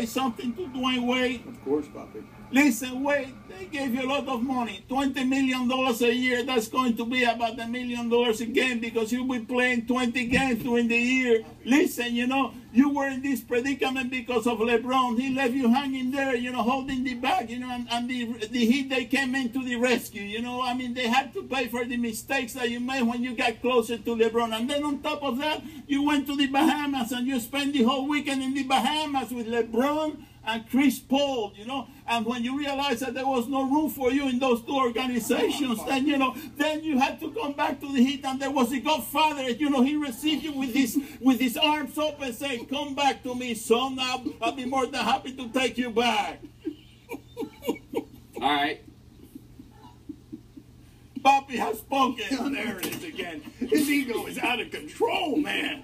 say something to Dwyane Wade? Of course, Papi. Listen, wait, they gave you a lot of money, $20 million a year. That's going to be about a million dollars a game because you'll be playing 20 games during the year. Listen, you know, you were in this predicament because of LeBron. He left you hanging there, you know, holding the bag, you know, and, and the, the Heat, they came into the rescue, you know. I mean, they had to pay for the mistakes that you made when you got closer to LeBron. And then on top of that, you went to the Bahamas and you spent the whole weekend in the Bahamas with LeBron and Chris Paul, you know, and when you realized that there was no room for you in those two organizations, then you know, then you had to come back to the Heat, and there was a Godfather, you know, he received you with his with his arms open, saying, "Come back to me, son. I'll, I'll be more than happy to take you back." All right. Papi has spoken. there it is again. His ego is out of control, man.